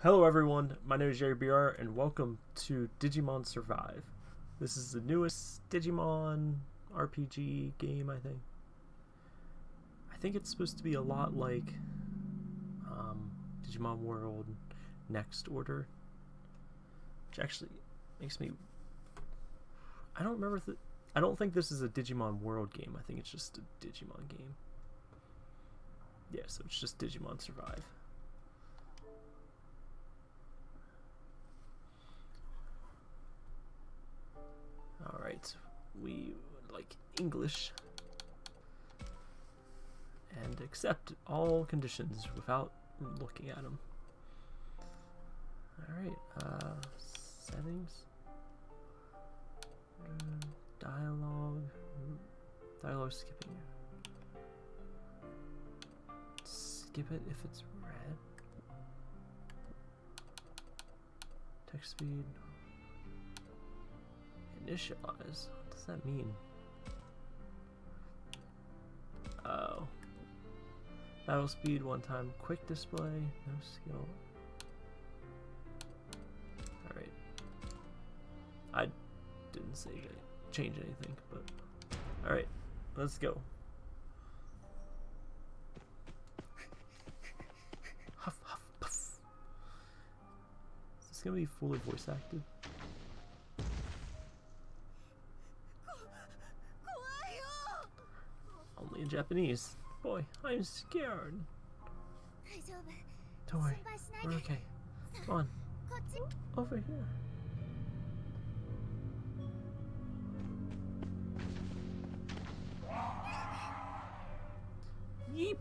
Hello everyone, my name is Jerry BR and welcome to Digimon Survive. This is the newest Digimon RPG game, I think. I think it's supposed to be a lot like um, Digimon World Next Order, which actually makes me... I don't remember I don't think this is a Digimon World game, I think it's just a Digimon game. Yeah, so it's just Digimon Survive. Alright, we like English and accept all conditions without looking at them. Alright, uh, settings, uh, dialogue, dialogue skipping. Skip it if it's red. Text speed, Initialize? What does that mean? Oh. Battle speed, one time quick display, no skill. Alright. I didn't say change anything, but alright, let's go. Huff, huff, puff. Is this gonna be fully voice acted? In Japanese. Boy, I'm scared. Don't worry, we're okay. Come on, over here. Yeep!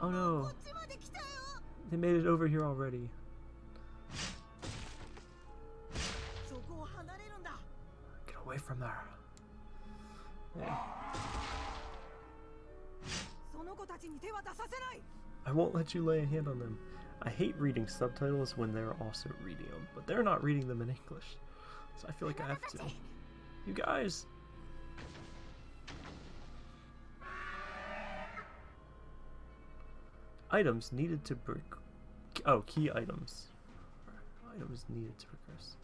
Oh no! They made it over here already. Get away from there. I won't let you lay a hand on them. I hate reading subtitles when they're also reading them, but they're not reading them in English. So I feel like I have to. You guys! Items needed to break. Oh, key items. Items needed to progress.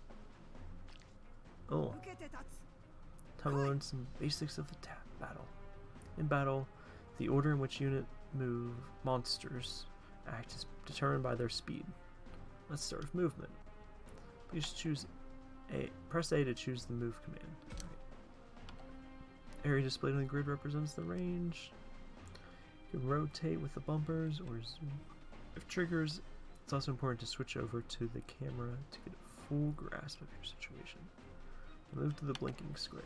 Oh. Time to learn some basics of the battle. In battle, the order in which unit move monsters act is determined by their speed. Let's start with movement. Please choose A. Press A to choose the move command. Right. Area displayed on the grid represents the range. You can rotate with the bumpers or zoom. If triggers, it's also important to switch over to the camera to get a full grasp of your situation. Move to the blinking square.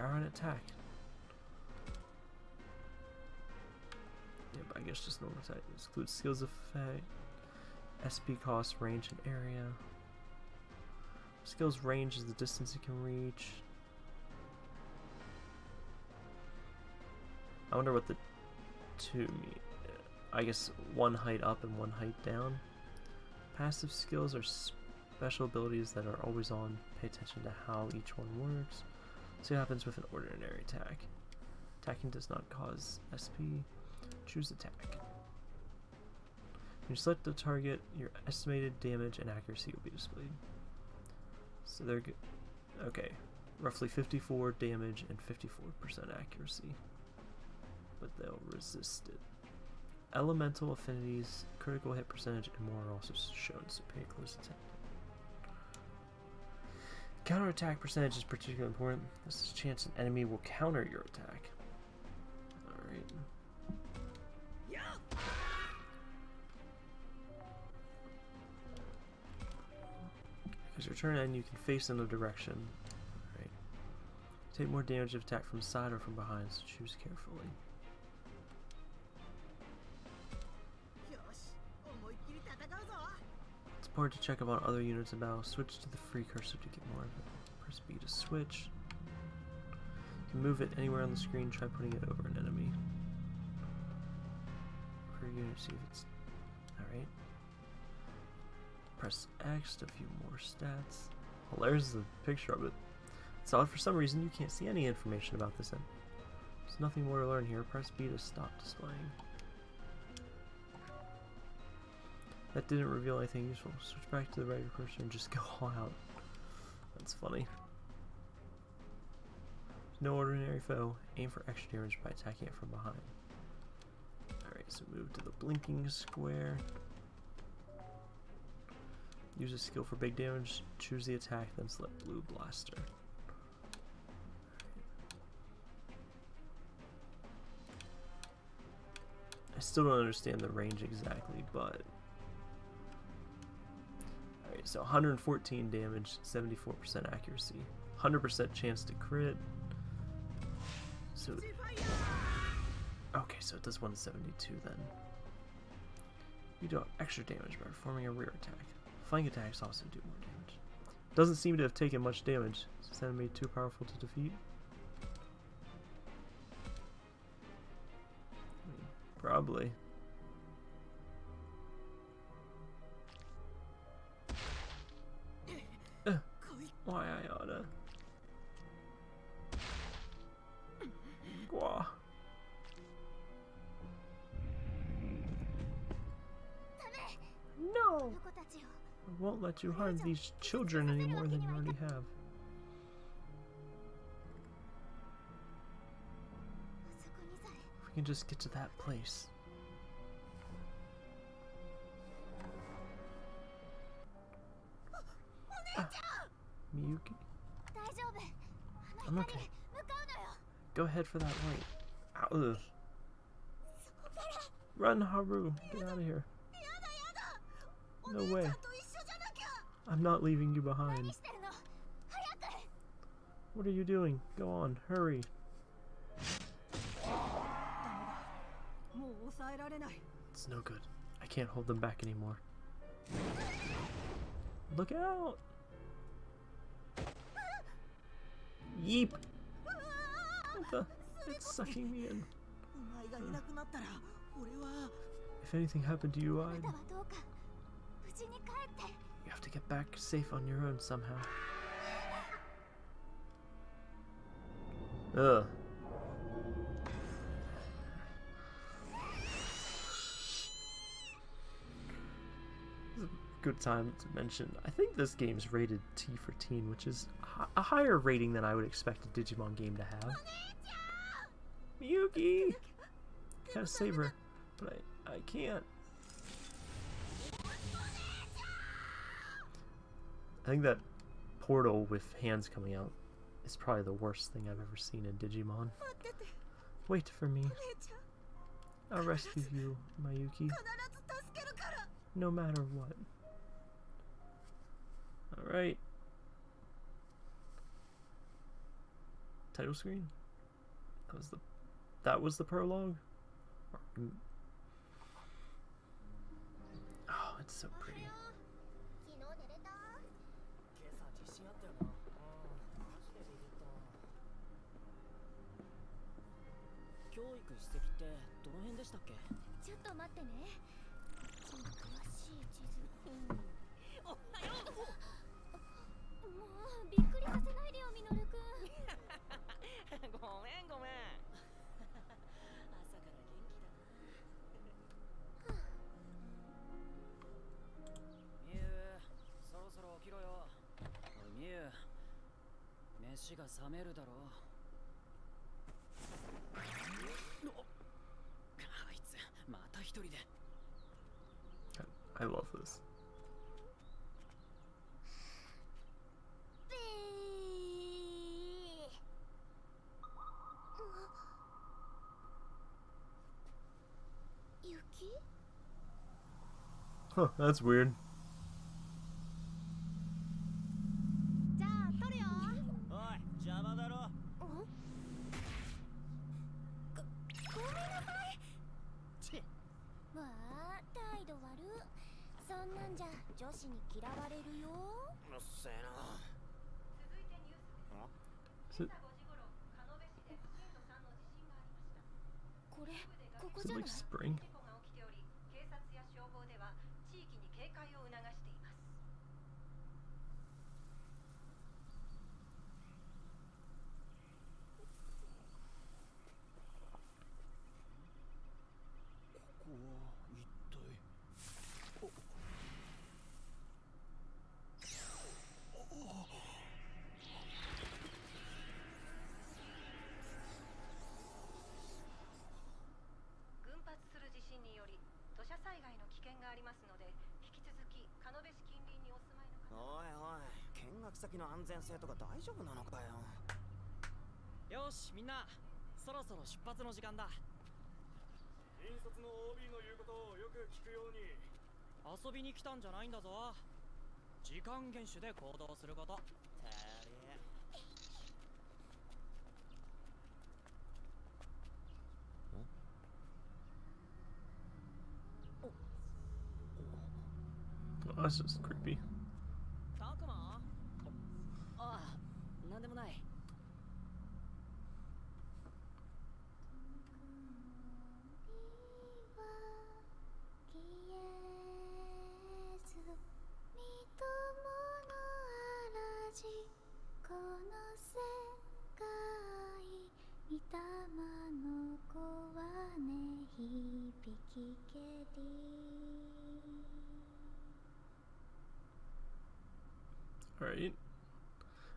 Power and attack. Yeah, but I guess just normal attack. This includes skills effect, SP cost, range, and area. Skills range is the distance it can reach. I wonder what the two mean. I guess one height up and one height down. Passive skills are special abilities that are always on. Pay attention to how each one works. See what happens with an ordinary attack. Attacking does not cause SP. Choose attack. When you select the target, your estimated damage and accuracy will be displayed. So they're good. Okay, roughly 54 damage and 54% accuracy. But they'll resist it. Elemental affinities, critical hit percentage, and more are also shown, so pay close attention. Counterattack percentage is particularly important. This is a chance an enemy will counter your attack. Alright. As your turn end, you can face in a direction. Alright. Take more damage if attacked from side or from behind, so choose carefully. To check about other units in battle. Switch to the free cursor to get more of it. Press B to switch. You can move it anywhere on the screen. Try putting it over an enemy. Per unit, see if it's... Alright. Press X to view more stats. Well, there's the picture of it. So for some reason you can't see any information about this end. There's nothing more to learn here. Press B to stop displaying. That didn't reveal anything useful. Switch back to the right cursor and just go all out. That's funny. No ordinary foe. Aim for extra damage by attacking it from behind. Alright, so move to the blinking square. Use a skill for big damage. Choose the attack, then select blue blaster. I still don't understand the range exactly, but... Alright, so 114 damage, 74% accuracy, 100% chance to crit. So... Okay, so it does 172 then. You do extra damage by performing a rear attack. Flank attacks also do more damage. Doesn't seem to have taken much damage. Is this enemy too powerful to defeat? Hmm, probably. Let you harm these children any more than you already have. If we can just get to that place. Ah, Miyuki? I'm okay. Go ahead for that light. Ow, ugh. Run, Haru. Get out of here. No way. I'm not leaving you behind. What are you doing? Go on, hurry. It's no good. I can't hold them back anymore. Look out! Yeep! The? It's sucking me in. If anything happened to you, I'd... You have to get back safe on your own somehow. Ugh. Good time to mention. I think this game's rated T for teen, which is a higher rating than I would expect a Digimon game to have. Miyuki! Gotta save her, but I, I can't. I think that portal with hands coming out is probably the worst thing I've ever seen in Digimon. Wait for me. I'll rescue you, Mayuki. No matter what. Alright. Title screen? That was the that was the prologue? Oh, it's so pretty. 教育史跡ってどの辺でしたっけ？ちょっと待ってね。その詳しい地図。おはようもうびっくりさせないでよミノルくんごめんごめん。朝から元気だな。みゆそろそろ起きろよ。おいみゆ飯が冷めるだろ I love this. Huh, that's weird. 学先の安全性とか大丈夫なのかよ。よしみんなそろそろ出発の時間だ。引率の OB の言うことをよく聞くように。遊びに来たんじゃないんだぞ。時間厳守で行動すること。てり Oh, that's just creepy. Kiki All right.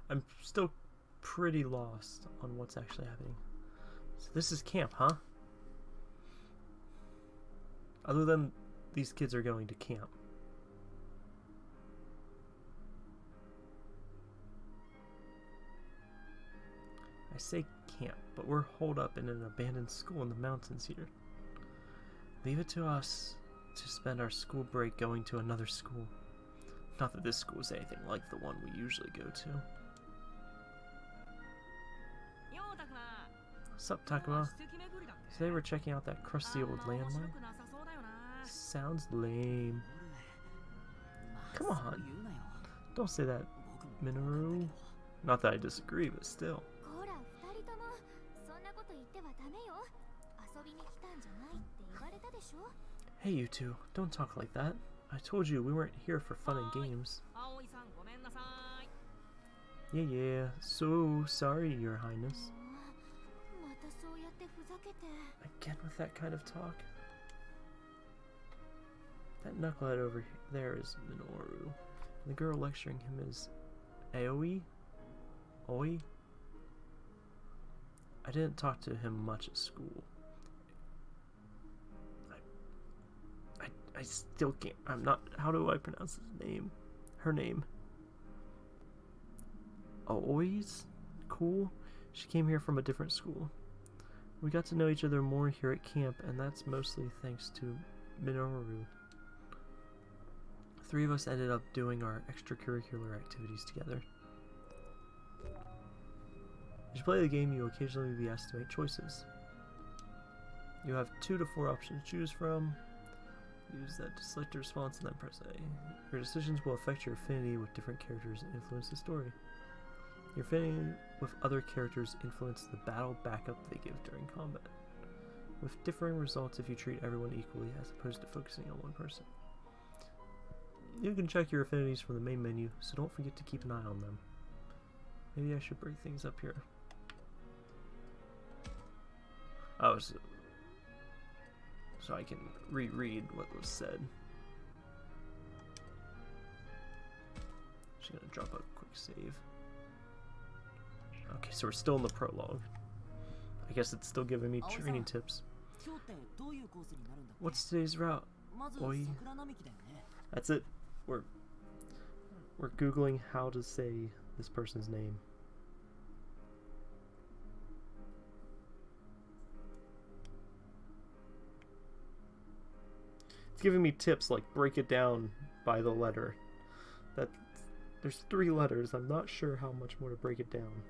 I'm still pretty lost on what's actually happening. So this is camp, huh? Other than these kids are going to camp. I say camp, but we're holed up in an abandoned school in the mountains here. Leave it to us to spend our school break going to another school. Not that this school is anything like the one we usually go to. What's up, Takuma? Today we're checking out that crusty old landmine. Sounds lame. Come on. Don't say that, Minoru. Not that I disagree, but still. Hey, you two, don't talk like that. I told you we weren't here for fun and games. Yeah, yeah, so sorry, your highness. Again with that kind of talk? That knucklehead over there is Minoru. The girl lecturing him is Aoi? Oi? I didn't talk to him much at school. I, still can't. I'm not. How do I pronounce his name? Her name. Aoi's? Cool. She came here from a different school. We got to know each other more here at camp, and that's mostly thanks to Minoru. Three of us ended up doing our extracurricular activities together. As you play the game, you occasionally be asked to make choices. You have two to four options to choose from. Use that to select a response and then press A. Your decisions will affect your affinity with different characters and influence the story. Your affinity with other characters influence the battle backup they give during combat, with differing results if you treat everyone equally as opposed to focusing on one person. You can check your affinities from the main menu, so don't forget to keep an eye on them. Maybe I should break things up here. Oh, so, so I can reread what was said. Just gonna drop a quick save. Okay, so we're still in the prologue. I guess it's still giving me training tips. What's today's route? Oi. That's it. We're we're googling how to say this person's name. Giving me tips like break it down by the letter. That there's three letters. I'm not sure how much more to break it down.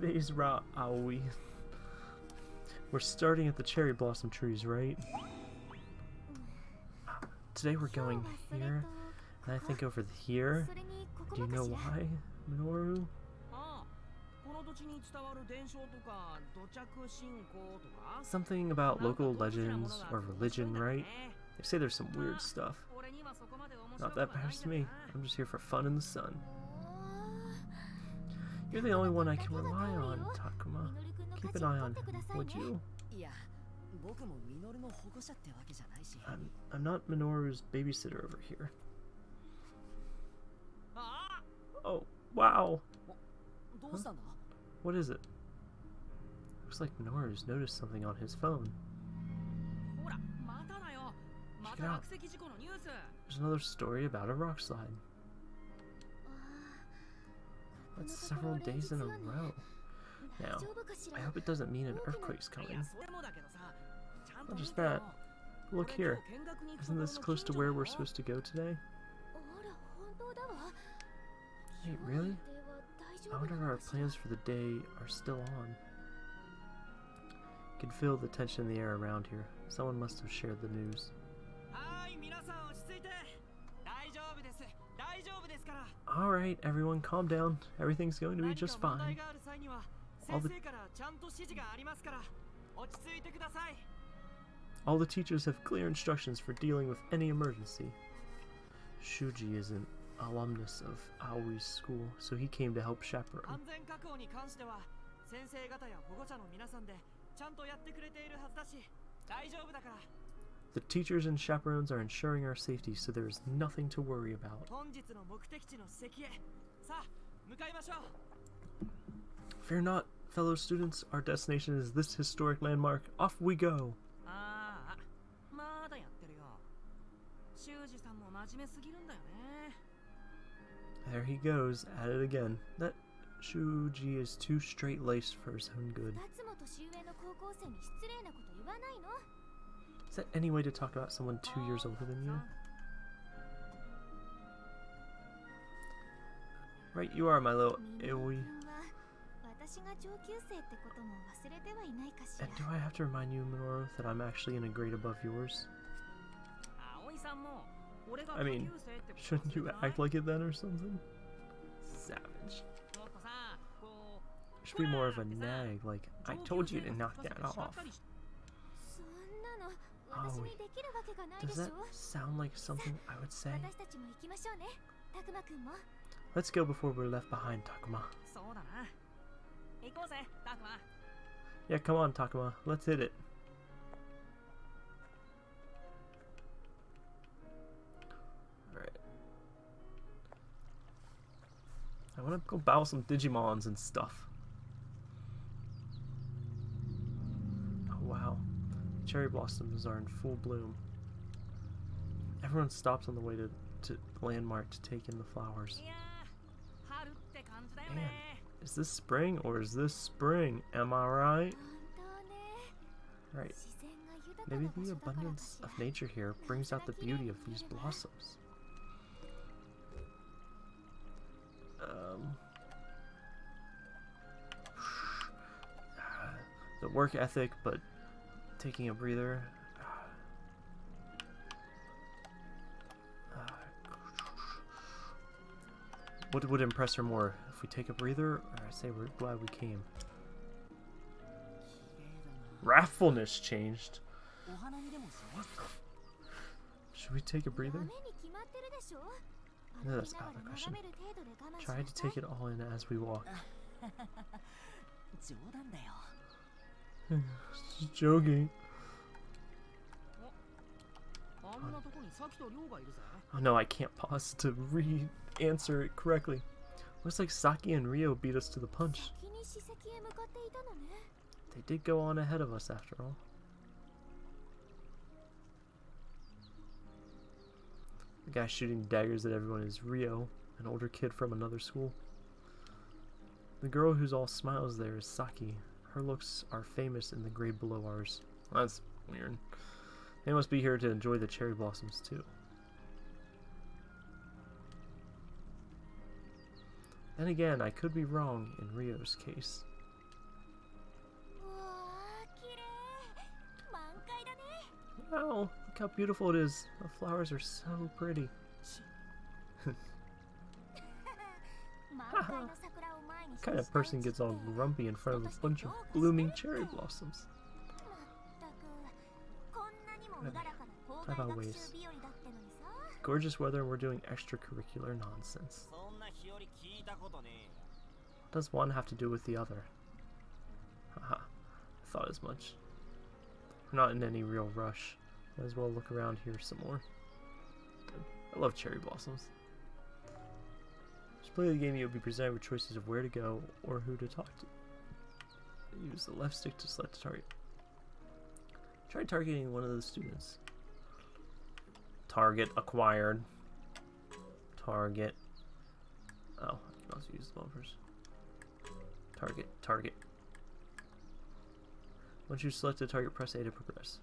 today's route, uh, Aoi. we're starting at the cherry blossom trees, right? Today we're going here, and I think over here. Do you know why, Minoru? Something about local legends or religion, right? They say there's some weird stuff. Not that matters to me. I'm just here for fun in the sun. You're the only one I can rely on, Takuma. Keep an eye on him, would you? I'm, I'm not Minoru's babysitter over here. Oh, wow. Huh? What is it? Looks like Minoru's noticed something on his phone. Check it out. There's another story about a rock slide. It's several days in a row. Now, I hope it doesn't mean an earthquake's coming. Not just that. Look here. Isn't this close to where we're supposed to go today? Wait, really? I wonder if our plans for the day are still on. Can feel the tension in the air around here. Someone must have shared the news. Alright, everyone, calm down. Everything's going to be just fine. All the, all the teachers have clear instructions for dealing with any emergency. Shuji is an alumnus of Aoi's school, so he came to help chaperone. The teachers and chaperones are ensuring our safety, so there is nothing to worry about. Fear not, fellow students. Our destination is this historic landmark. Off we go! There he goes, at it again. That Shuji is too straight-laced for his own good that any way to talk about someone two years older than you? Right you are, my little Aoi. And do I have to remind you, Minoru, that I'm actually in a grade above yours? I mean, shouldn't you act like it then or something? Savage. Should be more of a nag, like, I told you to knock that off. Oh, does that sound like something I would say? Let's go before we're left behind, Takuma. Yeah, come on, Takuma. Let's hit it. Alright. I want to go battle some Digimons and stuff. Cherry blossoms are in full bloom. Everyone stops on the way to, to landmark to take in the flowers. Man, is this spring or is this spring? Am I right? Right. Maybe the abundance of nature here brings out the beauty of these blossoms. Um, the work ethic, but taking a breather. What would impress her more? If we take a breather, or I say we're glad we came. Wrathfulness changed. Should we take a breather? No, that's out of the question. Try to take it all in as we walk. just joking. Oh no, I can't pause to re-answer it correctly. Looks like Saki and Ryo beat us to the punch. They did go on ahead of us after all. The guy shooting daggers at everyone is Ryo, an older kid from another school. The girl who's all smiles there is Saki, her looks are famous in the grade below ours. That's weird. They must be here to enjoy the cherry blossoms, too. Then again, I could be wrong in Ryo's case. Wow, look how beautiful it is. The flowers are so pretty. What kind of person gets all grumpy in front of a bunch of blooming cherry blossoms? About. Gorgeous weather and we're doing extracurricular nonsense. What does one have to do with the other? Haha, I thought as much. We're not in any real rush. Might as well look around here some more. I love cherry blossoms. Play the game, you'll be presented with choices of where to go or who to talk to. Use the left stick to select a target. Try targeting one of the students. Target acquired. Target. Oh, I can also use the bumpers. Target, target. Once you select a target, press A to progress.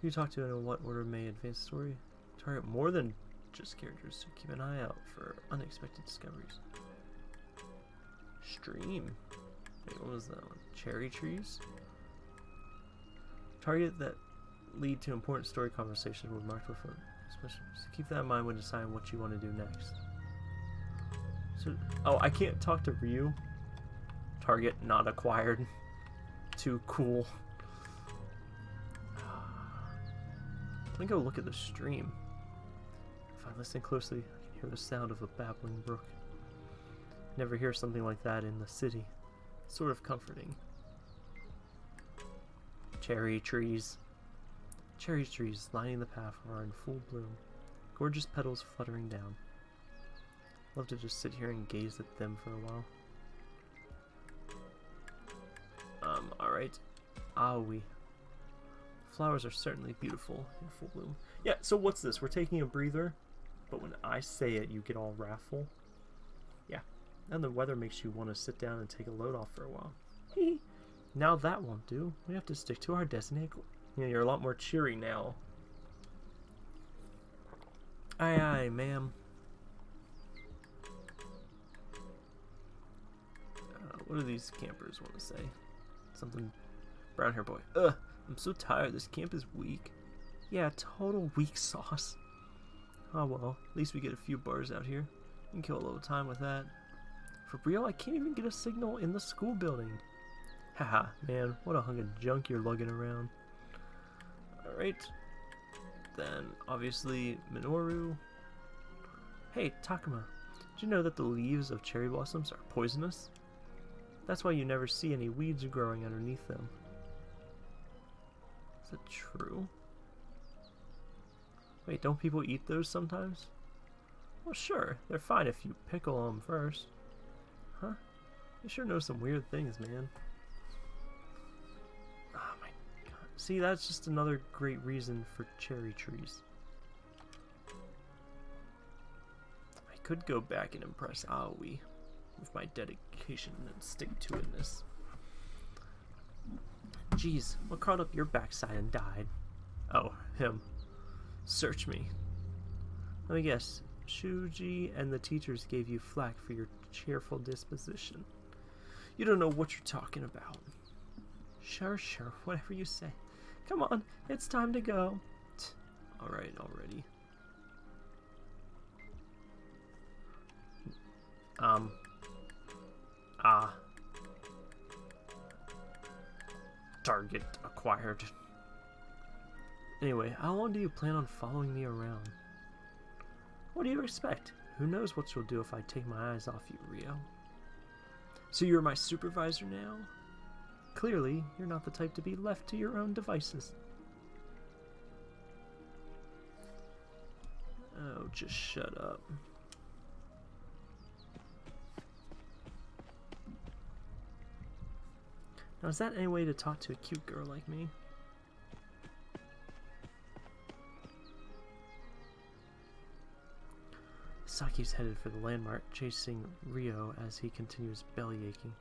Who you talk to and in what order may advance the story. Target more than just characters, so keep an eye out for unexpected discoveries. Stream. Wait, what was that one? Cherry trees? Target that lead to important story conversations were marked with a special. So keep that in mind when deciding what you want to do next. So, oh, I can't talk to Ryu. Target not acquired. Too cool. Let me go look at the stream. I listen closely, I can hear the sound of a babbling brook. Never hear something like that in the city. Sort of comforting. Cherry trees. Cherry trees lining the path are in full bloom. Gorgeous petals fluttering down. Love to just sit here and gaze at them for a while. Um, alright. Aoi. Flowers are certainly beautiful in full bloom. Yeah, so what's this? We're taking a breather, but when I say it, you get all wrathful. Yeah, and the weather makes you want to sit down and take a load off for a while. now that won't do. We have to stick to our designated. Yeah, you're a lot more cheery now. Aye, aye, ma'am. Uh, what do these campers want to say? Something. Brown hair boy. Ugh, I'm so tired. This camp is weak. Yeah, total weak sauce. Oh well, at least we get a few bars out here. We can kill a little time with that. For real, I can't even get a signal in the school building. Haha, man, what a hunk of junk you're lugging around. Alright. Then, obviously, Minoru. Hey, Takuma, did you know that the leaves of cherry blossoms are poisonous? That's why you never see any weeds growing underneath them. Is that true? Wait, don't people eat those sometimes? Well, sure, they're fine if you pickle them first. Huh? You sure know some weird things, man. Oh my god. See, that's just another great reason for cherry trees. I could go back and impress Aoi with my dedication and stick-to-itness. Jeez, what crawled up your backside and died? Oh, him. Search me. Let me guess. Shuji and the teachers gave you flack for your cheerful disposition. You don't know what you're talking about. Sure, sure, whatever you say. Come on, it's time to go. Alright, already. Um. Ah. Target acquired. Anyway, how long do you plan on following me around? What do you expect? Who knows what you'll do if I take my eyes off you, Ryo? So you're my supervisor now? Clearly, you're not the type to be left to your own devices. Oh, just shut up. Now, is that any way to talk to a cute girl like me? Saki's headed for the landmark, chasing Ryo as he continues belly aching.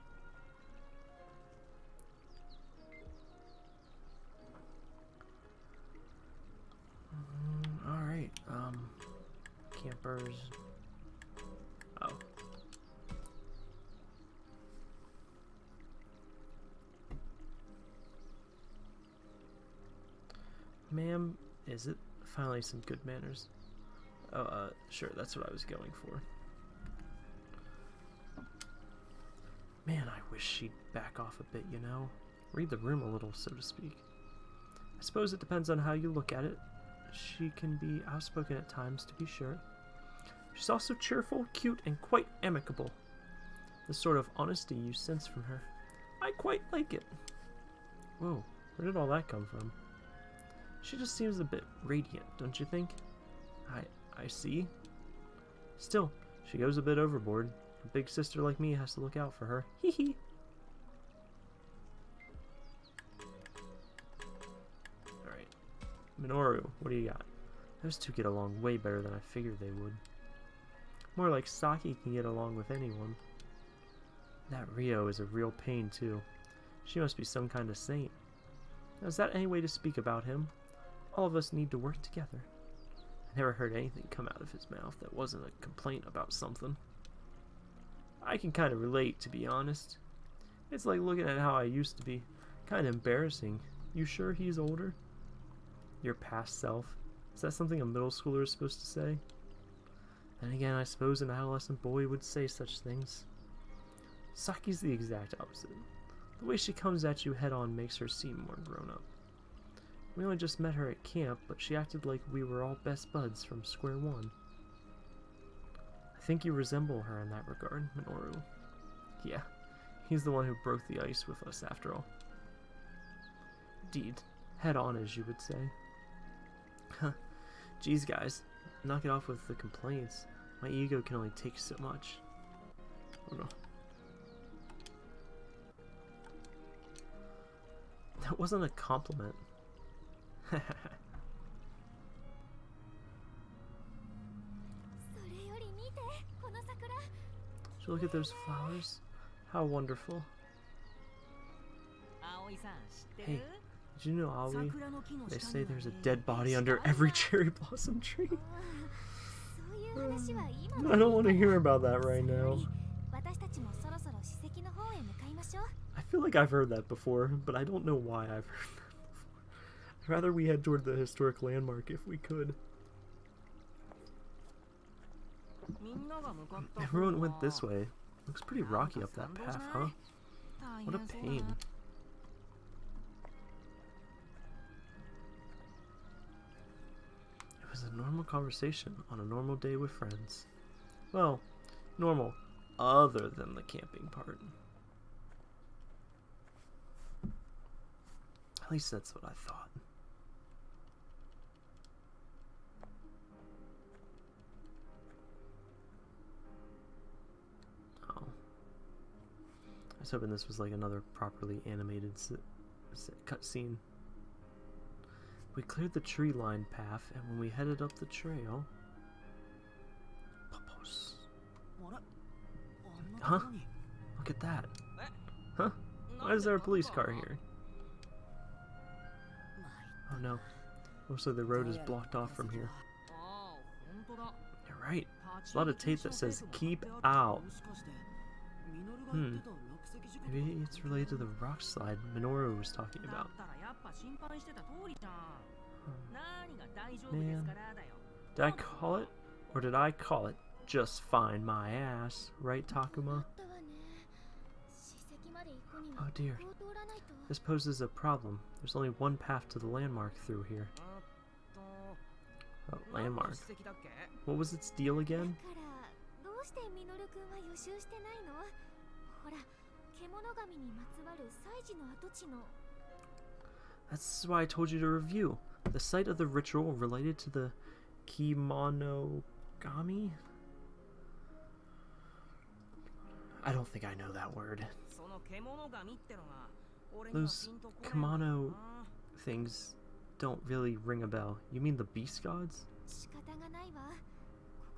Mm, Alright, um, campers. Oh. Ma'am, is it finally some good manners? Oh, uh, sure, that's what I was going for. Man, I wish she'd back off a bit, you know? Read the room a little, so to speak. I suppose it depends on how you look at it. She can be outspoken at times, to be sure. She's also cheerful, cute, and quite amicable. The sort of honesty you sense from her. I quite like it. Whoa, Where did all that come from? She just seems a bit radiant, don't you think? I I see. Still, she goes a bit overboard. A big sister like me has to look out for her. Hee hee. Alright. Minoru, what do you got? Those two get along way better than I figured they would. More like Saki can get along with anyone. That Ryo is a real pain, too. She must be some kind of saint. Is that any way to speak about him? All of us need to work together. Never heard anything come out of his mouth that wasn't a complaint about something. I can kind of relate, to be honest. It's like looking at how I used to be. Kind of embarrassing. You sure he's older? Your past self? Is that something a middle schooler is supposed to say? Then again, I suppose an adolescent boy would say such things. Saki's the exact opposite. The way she comes at you head on makes her seem more grown up. We only just met her at camp, but she acted like we were all best buds from square one. I think you resemble her in that regard, Minoru. Yeah, he's the one who broke the ice with us after all. Indeed, head on as you would say. Huh. Geez, guys, knock it off with the complaints. My ego can only take so much. Oh no. That wasn't a compliment. Should look at those flowers? How wonderful. Hey, did you know Aoi? They say there's a dead body under every cherry blossom tree. Uh, I don't want to hear about that right now. I feel like I've heard that before, but I don't know why I've heard that. Rather we head toward the historic landmark if we could. Everyone went this way. Looks pretty rocky up that path, huh? What a pain. It was a normal conversation on a normal day with friends. Well, normal, other than the camping part. At least that's what I thought. I was hoping this was like another properly animated cutscene. We cleared the tree lined path, and when we headed up the trail. Popos. Huh? Look at that. Huh? Why is there a police car here? Oh no. Looks like the road is blocked off from here. You're right. There's a lot of tape that says, Keep out. Hmm. Maybe it's related to the rock slide Minoru was talking about. Hmm. Man. Did I call it? Or did I call it just find my ass? Right, Takuma? Oh dear. This poses a problem. There's only one path to the landmark through here. Oh, landmark. What was its deal again? That's why I told you to review. The site of the ritual related to the Kemonogami? I don't think I know that word. Those kimono things don't really ring a bell. You mean the beast gods?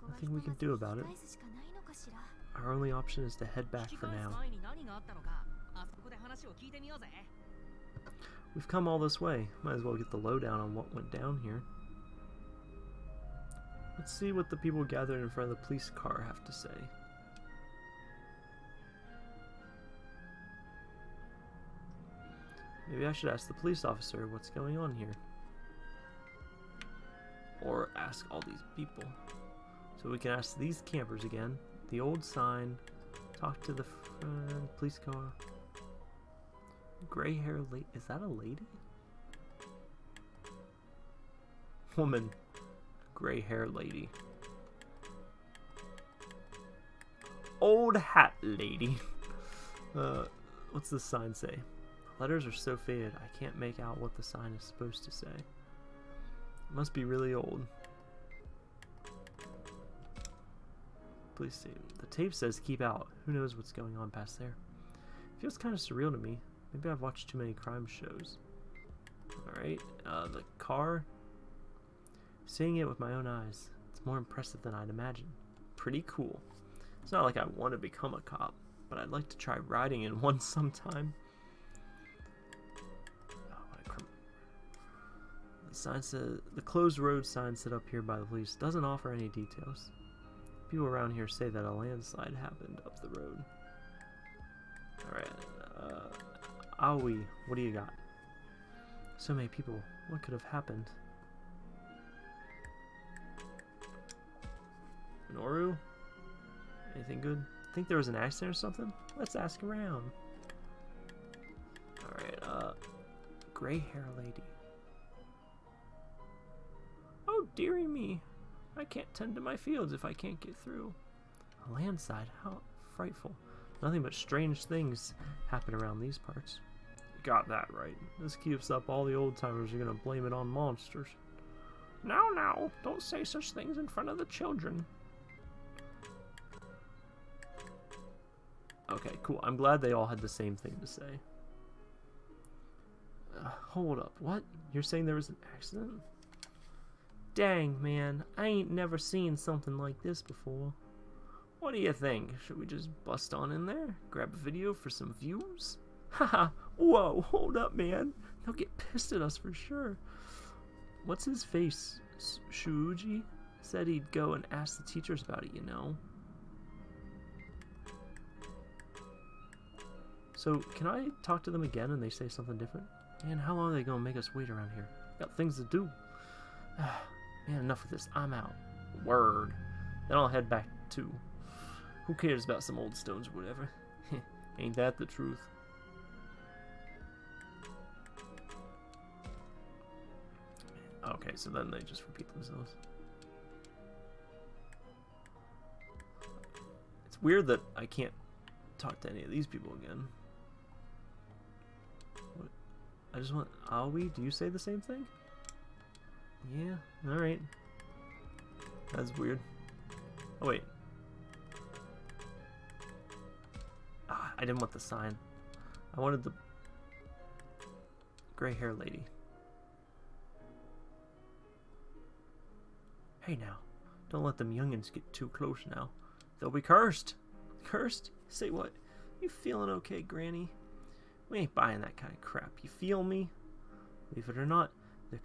Nothing we can do about it. Our only option is to head back for now. We've come all this way. Might as well get the lowdown on what went down here. Let's see what the people gathered in front of the police car have to say. Maybe I should ask the police officer what's going on here. Or ask all these people. So we can ask these campers again. The old sign. Talk to the friend, police car. Gray hair lady. Is that a lady? Woman. Gray hair lady. Old hat lady. Uh, what's the sign say? letters are so faded I can't make out what the sign is supposed to say. It must be really old. Please see. The tape says keep out. Who knows what's going on past there? Feels kind of surreal to me. Maybe I've watched too many crime shows. Alright, uh, the car. Seeing it with my own eyes, it's more impressive than I'd imagined. Pretty cool. It's not like I want to become a cop, but I'd like to try riding in one sometime. Oh, sign says the closed road sign set up here by the police doesn't offer any details. People around here say that a landslide happened up the road. Alright, uh, Aoi, what do you got? So many people, what could have happened? Noru? Anything good? Think there was an accident or something? Let's ask around. Alright, uh, gray hair lady. Oh, dearie me. I can't tend to my fields if I can't get through. A landslide? How frightful. Nothing but strange things happen around these parts. Got that right. This keeps up all the old timers are gonna blame it on monsters. Now, now, don't say such things in front of the children. Okay, cool. I'm glad they all had the same thing to say. Uh, hold up. What? You're saying there was an accident? Dang, man. I ain't never seen something like this before. What do you think? Should we just bust on in there? Grab a video for some views? Haha. Whoa, hold up, man. They'll get pissed at us for sure. What's his face? Shuji? Said he'd go and ask the teachers about it, you know. So, can I talk to them again and they say something different? Man, how long are they gonna make us wait around here? Got things to do. Man, enough of this. I'm out. Word. Then I'll head back too. Who cares about some old stones or whatever? Ain't that the truth? Okay, so then they just repeat themselves. It's weird that I can't talk to any of these people again. What? I just want Aoi, do you say the same thing? Yeah, alright. That's weird. Oh wait. Ah, I didn't want the sign. I wanted the gray hair lady. Hey now, don't let them youngins get too close now. They'll be cursed. Cursed? Say what? You feeling okay, Granny? We ain't buying that kind of crap. You feel me? Believe it or not, the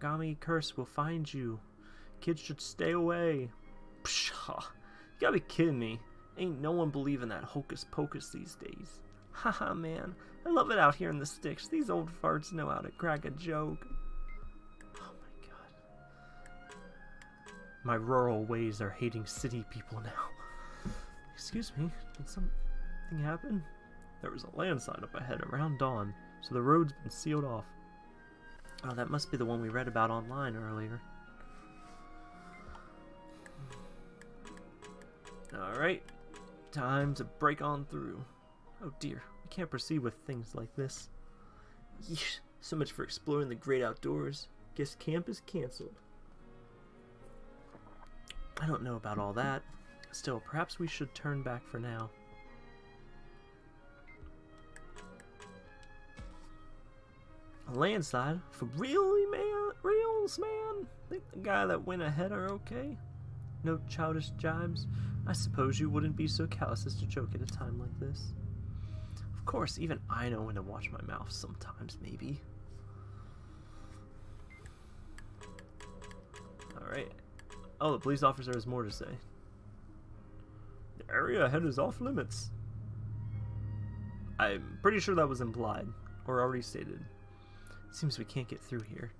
Kemonogami curse will find you. Kids should stay away. Pshaw. You gotta be kidding me. Ain't no one believing that hocus pocus these days. Haha, man. I love it out here in the sticks. These old farts know how to crack a joke. Oh my god. My rural ways are hating city people now. Excuse me, did something happen? There was a landslide up ahead around dawn, so the road's been sealed off. Oh, that must be the one we read about online earlier. Alright, time to break on through. Oh dear, we can't proceed with things like this. Yeesh, so much for exploring the great outdoors. Guess camp is cancelled. I don't know about all that. Still, perhaps we should turn back for now. Landslide? For really, man? Reals, man? Think the guy that went ahead are okay? No childish jibes? I suppose you wouldn't be so callous as to joke at a time like this. Of course, even I know when to watch my mouth sometimes, maybe. Alright. Oh, the police officer has more to say. The area ahead is off limits. I'm pretty sure that was implied, or already stated. Seems we can't get through here.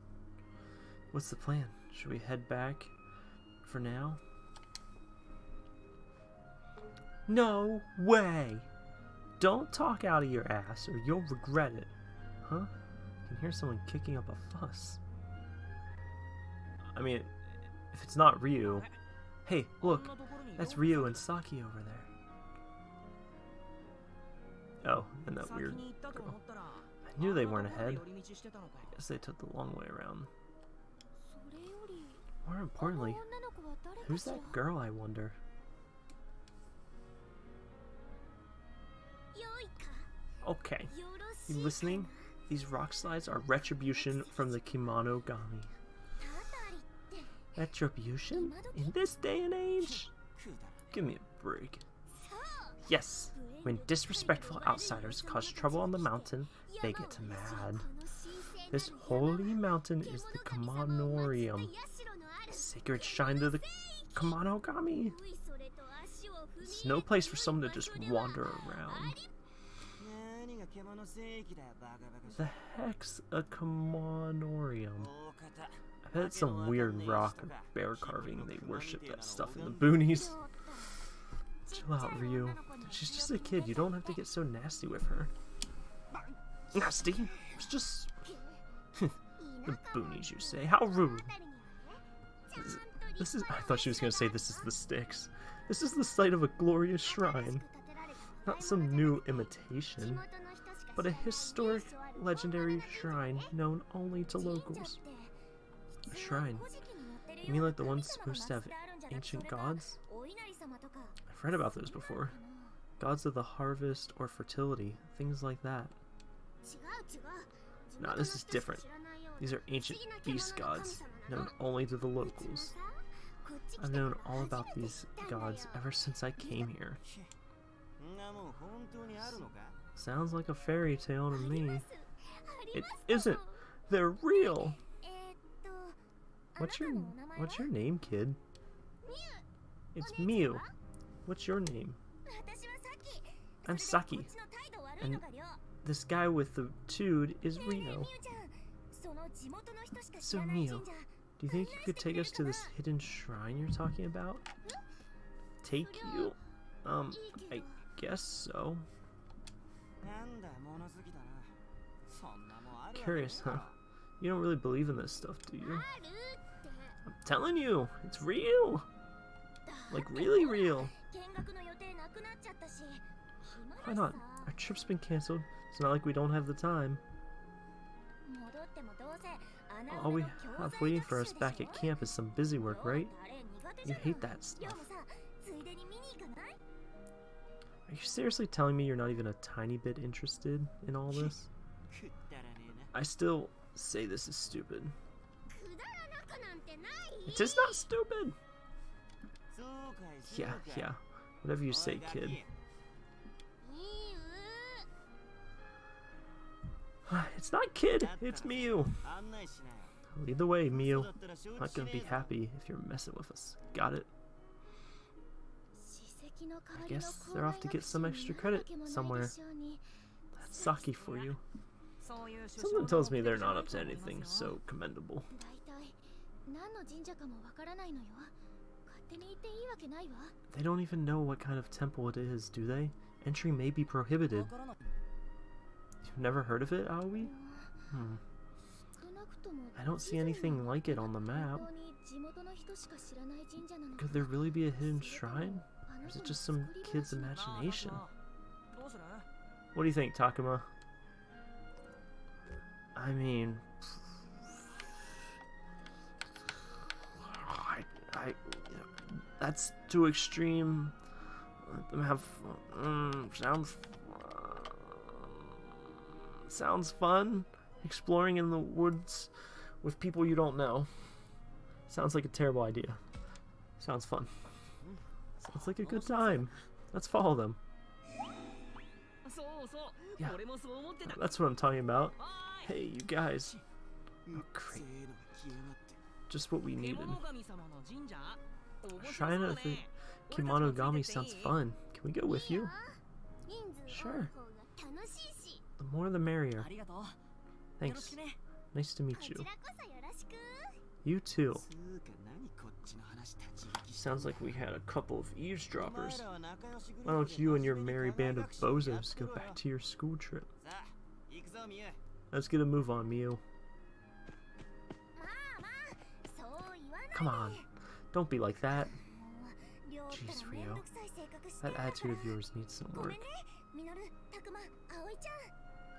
What's the plan? Should we head back for now? No way! Don't talk out of your ass or you'll regret it. Huh? I can hear someone kicking up a fuss. I mean, if it's not Ryo... Hey, look! That's Ryo and Saki over there. Oh, and that weird girl. Knew they weren't ahead. I guess they took the long way around. More importantly, who's that girl, I wonder? Okay. You listening? These rock slides are retribution from the Kemonogami. Retribution? In this day and age? Give me a break. Yes, when disrespectful outsiders cause trouble on the mountain, they get mad. This holy mountain is the Kamonorium, a sacred shrine to the Kemonogami. It's no place for someone to just wander around. The heck's a Kamonorium? I bet it's some weird rock or bear carving they worship that stuff in the boonies. Chill out, Ryo. She's just a kid. You don't have to get so nasty with her. Nasty? It's just the boonies, you say. How rude. This- This is. I thought she was gonna say this is the sticks. This is the site of a glorious shrine. Not some new imitation, but a historic, legendary shrine known only to locals. A shrine? You mean like the ones supposed to have ancient gods? I've read about those before. Gods of the harvest or fertility, things like that. No, this is different. These are ancient beast gods, known only to the locals. I've known all about these gods ever since I came here. Sounds like a fairy tale to me. It isn't! They're real! What's your what's your name, kid? It's Miu. What's your name? I'm Saki. And this guy with the tood is Reno. So, Miu, do you think you could take us to this hidden shrine you're talking about? Take hmm? you? Um, I guess so. Curious, huh? You don't really believe in this stuff, do you? I'm telling you, it's real! Like, really real. Why not? Our trip's been cancelled. It's not like we don't have the time. All we have waiting for us back at camp is some busy work, right? You hate that stuff. Are you seriously telling me you're not even a tiny bit interested in all this? I still say this is stupid. It's just not stupid! Yeah, yeah. Whatever you say, kid. It's not kid, it's Miu. Lead the way, Miu. Not gonna be happy if you're messing with us. Got it? I guess they're off to get some extra credit somewhere. That's Saki for you. Someone tells me they're not up to anything so commendable. They don't even know what kind of temple it is, do they? Entry may be prohibited. You've never heard of it, Aoi? Hmm. I don't see anything like it on the map. Could there really be a hidden shrine? Or is it just some kid's imagination? What do you think, Takuma? I mean... I, I, that's too extreme. Let them have mm, sounds mm, sounds fun. Exploring in the woods with people you don't know. Sounds like a terrible idea. Sounds fun. Sounds like a good time. Let's follow them. Yeah, that's what I'm talking about. Hey, you guys. Oh, great. Just what we needed. Shrine of the Kemonogami sounds fun. Can we go with you? Sure. The more the merrier. Thanks. Nice to meet you. You too. Sounds like we had a couple of eavesdroppers. Why don't you and your merry band of bozos go back to your school trip? Let's get a move on, Miu. Come on, don't be like that. Jeez, Ryo. That attitude of yours needs some work.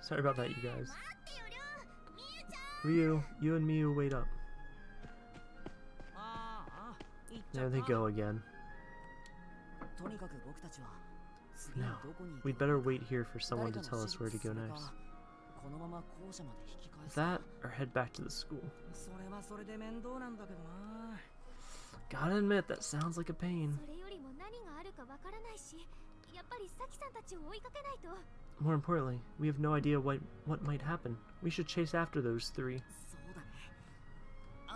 Sorry about that, you guys. Ryo, you and Miu wait up. There they go again. Now, we'd better wait here for someone to tell us where to go next. That, or head back to the school. Gotta admit, that sounds like a pain. More importantly, we have no idea what, what might happen. We should chase after those three.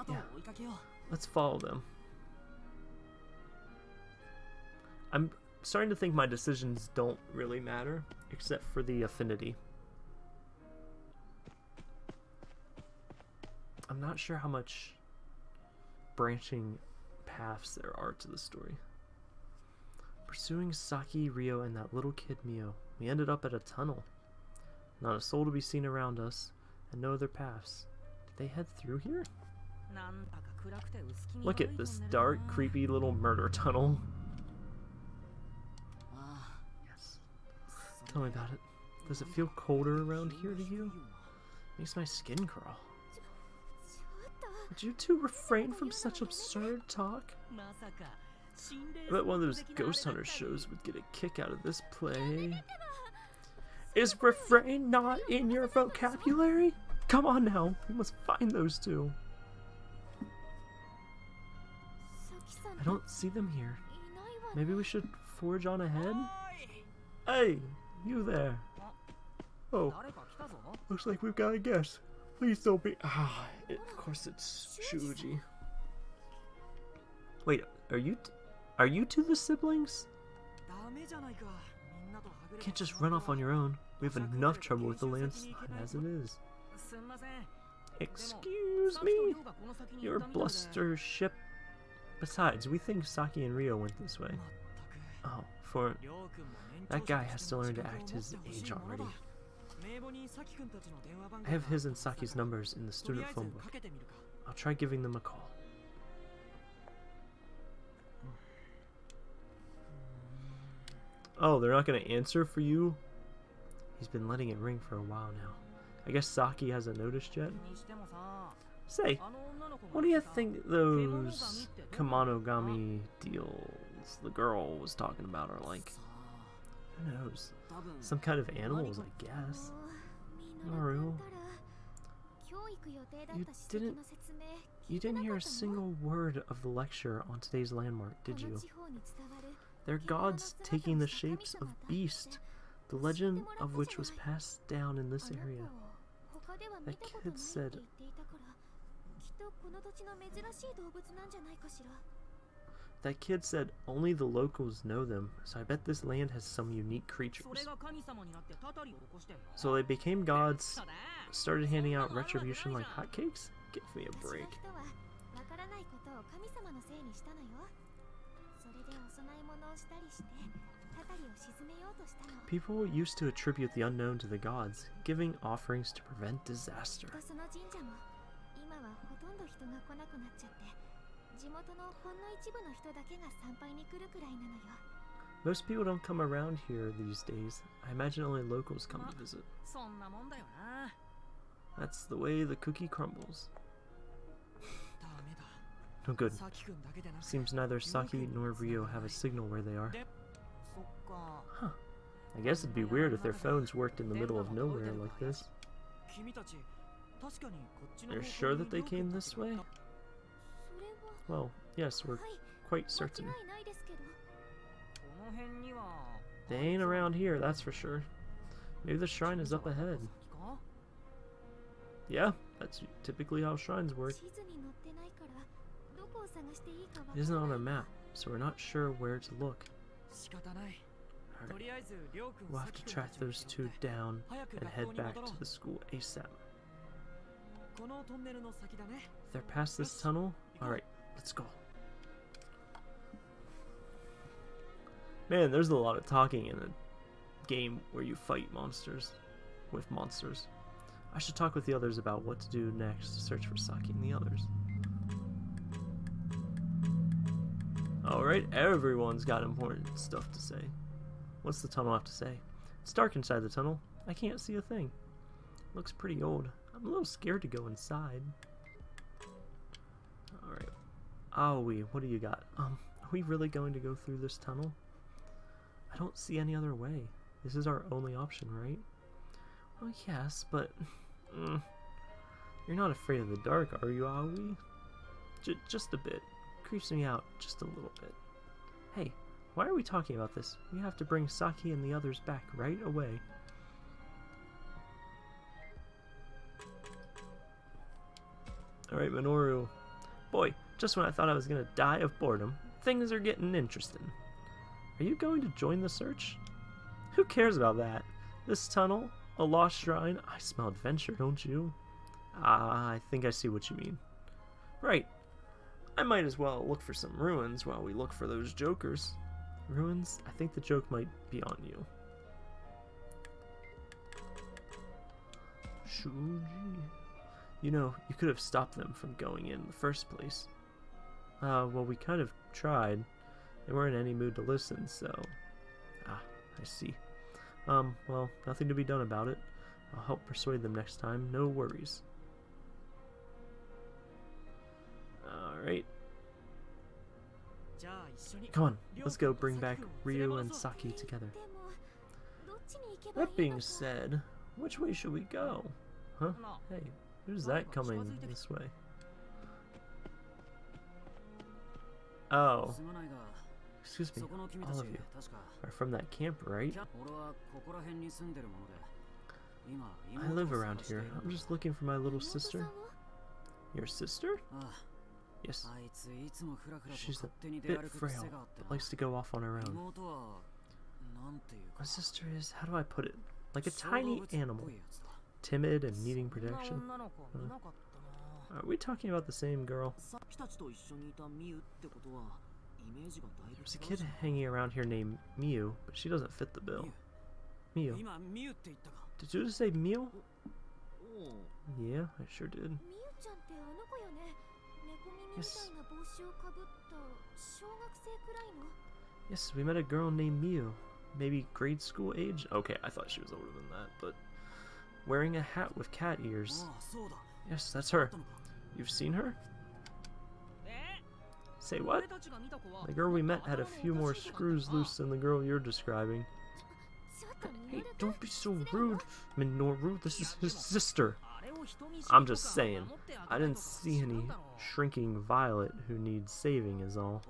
Yeah. Let's follow them. I'm starting to think my decisions don't really matter, except for the affinity. I'm not sure how much branching halves there are to the story. Pursuing Saki, Ryo, and that little kid Miu, we ended up at a tunnel. Not a soul to be seen around us, and no other paths. Did they head through here? Look at this dark, creepy little murder tunnel. Yes. Tell me about it. Does it feel colder around here to you? It makes my skin crawl. Would you two refrain from such absurd talk? I bet one of those Ghost Hunter shows would get a kick out of this play. Is refrain not in your vocabulary? Come on now, we must find those two. I don't see them here. Maybe we should forge on ahead? Hey, you there. Oh, looks like we've got a guest. Please don't be. Ah, it, of course it's Shuji. Wait, are you, are you two the siblings? You can't just run off on your own. We have enough trouble with the landslide as it is. Excuse me, your bluster ship. Besides, we think Saki and Ryo went this way. Oh, for that guy has to learn to act his age already. I have his and Saki's numbers in the student phone book. I'll try giving them a call. Oh, they're not going to answer for you? He's been letting it ring for a while now. I guess Saki hasn't noticed yet. Say, what do you think those Kemonogami deals the girl was talking about are like? Who knows? Some kind of animals, I guess. Naru. You didn't, you didn't hear a single word of the lecture on today's landmark, did you? They're gods taking the shapes of beasts, the legend of which was passed down in this area. That kid said that kid said only the locals know them, so I bet this land has some unique creatures. So they became gods, started handing out retribution like hotcakes? Give me a break. People used to attribute the unknown to the gods, giving offerings to prevent disaster. 地元のほんの一部の人だけが参拝に来るくらいなのよ Most people don't come around here these days. I imagine only locals come to visit. そんなもんだよな That's the way the cookie crumbles. ダメだ No good. さきくんだけでなく Seems neither Saki nor Rio have a signal where they are. でそっか I guess it'd be weird if their phones worked in the middle of nowhere like this. 君たち確かにこっちの You're 方向 sure に that they 両家 came た this ちが行 way? Well, yes, we're quite certain. They ain't around here, that's for sure. Maybe the shrine is up ahead. Yeah, that's typically how shrines work. It isn't on a map, so we're not sure where to look. Right. We'll have to track those two down and head back to the school ASAP. They're past this tunnel? Alright, let's go. Man, there's a lot of talking in a game where you fight monsters with monsters. I should talk with the others about what to do next to search for Saki and the others. Alright, everyone's got important stuff to say. What's the tunnel have to say? It's dark inside the tunnel. I can't see a thing. Looks pretty old. I'm a little scared to go inside. Aoi, what do you got? Um, are we really going to go through this tunnel? I don't see any other way. This is our only option, right? Well, yes, but... mm, you're not afraid of the dark, are you, Aoi? J just a bit. Creeps me out just a little bit. Hey, why are we talking about this? We have to bring Saki and the others back right away. Alright, Minoru. Boy, just when I thought I was gonna die of boredom, things are getting interesting. Are you going to join the search? Who cares about that? This tunnel? A lost shrine? I smell adventure, don't you? Ah, I think I see what you mean. Right. I might as well look for some ruins while we look for those jokers. Ruins? I think the joke might be on you. Shuji. You know, you could have stopped them from going in, in the first place. Uh, well, we kind of tried. They weren't in any mood to listen, so... Ah, I see. Um, well, nothing to be done about it. I'll help persuade them next time, no worries. Alright. Come on, let's go bring back Ryo and Saki together. That being said, which way should we go? Huh? Hey, who's that coming this way? Oh. Excuse me, all of you are from that camp, right? I live around here. I'm just looking for my little sister. Your sister? Yes. She's a bit frail, but likes to go off on her own. My sister is, how do I put it, like a tiny animal. Timid and needing protection. Are we talking about the same girl? There's a kid hanging around here named Miu, but she doesn't fit the bill. Miu. Did you just say Miu? Yeah, I sure did. Yes. Yes, we met a girl named Miu. Maybe grade school age? Okay, I thought she was older than that, but... Wearing a hat with cat ears. Yes, that's her. You've seen her? Say what? The girl we met had a few more screws loose than the girl you're describing. Hey, don't be so rude, Minoru. This is his sister. I'm just saying. I didn't see any shrinking Violet who needs saving is all.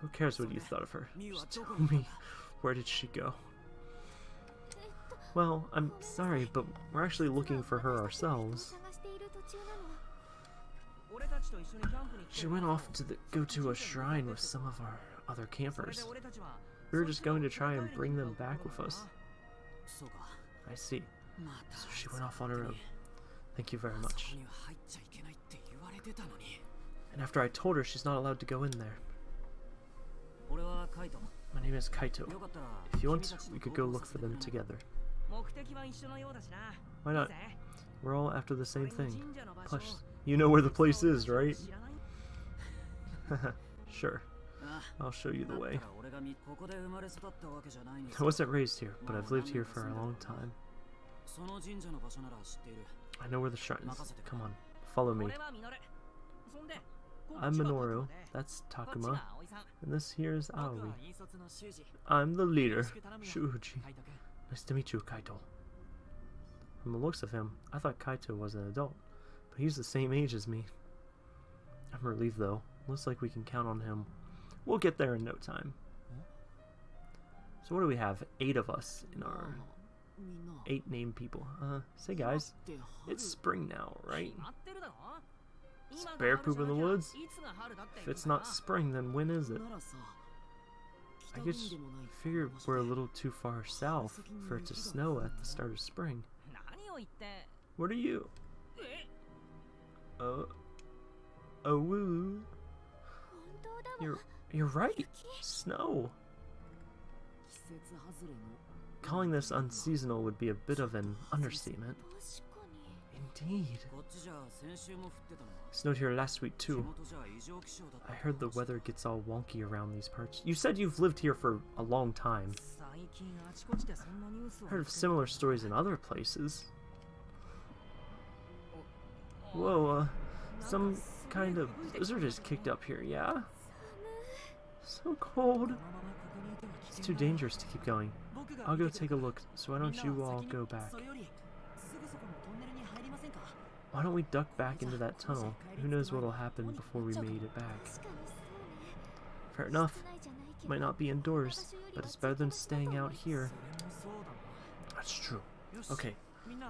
Who cares what you thought of her? Just tell me, where did she go? Well, I'm sorry, but we're actually looking for her ourselves. She went off to the, go to a shrine with some of our other campers. We were just going to try and bring them back with us. I see. So she went off on her own. Thank you very much. And after I told her she's not allowed to go in there. My name is Kaito. If you want, we could go look for them together. Why not? We're all after the same thing. Plus, you know where the place is, right? sure. I'll show you the way. I wasn't raised here, but I've lived here for a long time. I know where the shrine is. Come on, follow me. I'm Minoru, that's Takuma, and this here is Aoi. I'm the leader, Shuji. Nice to meet you, Kaito. From the looks of him, I thought Kaito was an adult, but he's the same age as me. I'm relieved, though. Looks like we can count on him. We'll get there in no time. So what do we have? Eight of us in our eight named people. Uh, say guys, it's spring now, right? Spare poop in the woods? If it's not spring, then when is it? I just figured we're a little too far south for it to snow at the start of spring. What are you? Oh. Oh woo. You're you're right. Snow. Calling this unseasonal would be a bit of an understatement. Indeed. Snowed here last week too. I heard the weather gets all wonky around these parts. You said you've lived here for a long time. Heard of similar stories in other places. Whoa, uh, some kind of blizzard has kicked up here, yeah? So cold. It's too dangerous to keep going. I'll go take a look, so why don't you all go back? Why don't we duck back into that tunnel? Who knows what'll happen before we made it back. Fair enough. Might not be indoors, but it's better than staying out here. That's true. Okay,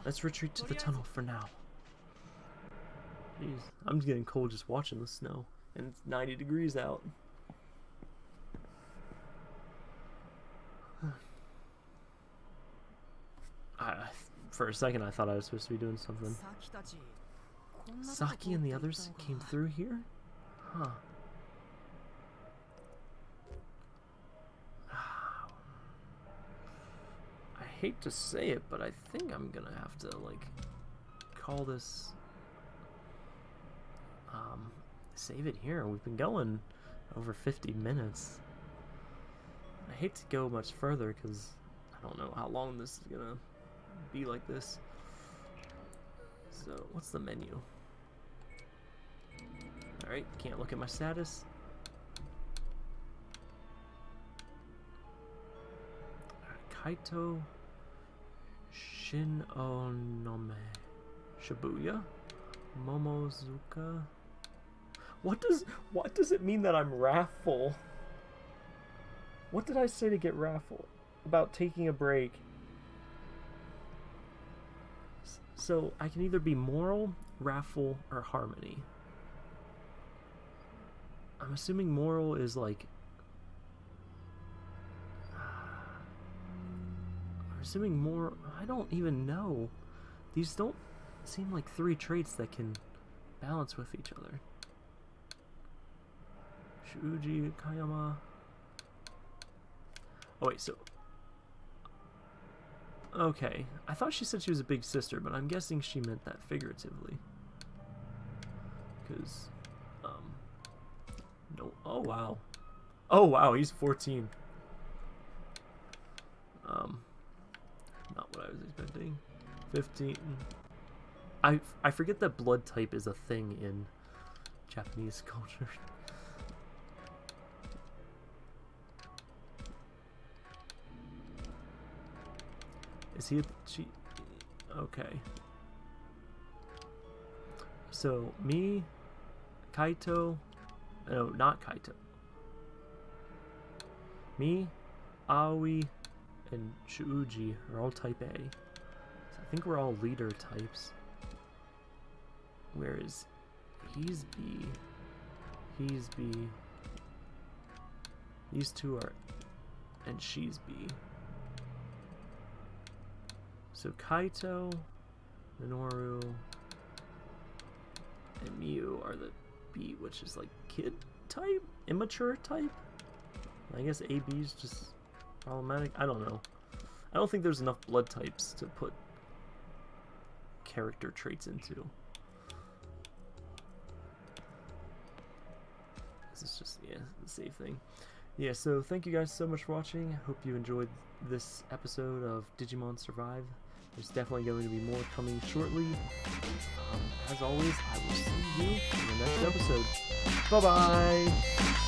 let's retreat to the tunnel for now. Jeez, I'm getting cold just watching the snow, and it's 90 degrees out. I, for a second, I thought I was supposed to be doing something. Saki and the others came through here? Huh. Ah. I hate to say it, but I think I'm gonna have to, like, call this. Um, save it here. We've been going over 50 minutes. I hate to go much further because I don't know how long this is gonna be like this. So, what's the menu? Alright, can't look at my status. Kaito Shinonome Shibuya Momozuka What does what does it mean that I'm wrathful? What did I say to get wrathful? About taking a break. So I can either be moral, wrathful, or harmony. I'm assuming moral is like. I'm assuming more. I don't even know. These don't seem like three traits that can balance with each other. Shuji Kayama. Oh wait, so. Okay, I thought she said she was a big sister, but I'm guessing she meant that figuratively. Because, no. Oh wow. Oh wow, he's 14. Um, not what I was expecting. 15. I I forget that blood type is a thing in Japanese culture. Is he a she? Okay. So me, Kaito, no, not Kaito. Me, Aoi, and Shuuji are all type A. So I think we're all leader types. Whereas he's B, he's B, these two are, and she's B. So Kaito, Minoru, and Miu are the Which is like kid type, immature type. I guess AB is just problematic. I don't know. I don't think there's enough blood types to put character traits into. This is just yeah, the safe thing. Yeah, so thank you guys so much for watching. I hope you enjoyed this episode of Digimon Survive. There's definitely going to be more coming shortly. Um, as always, I will see you in the next episode. Bye bye!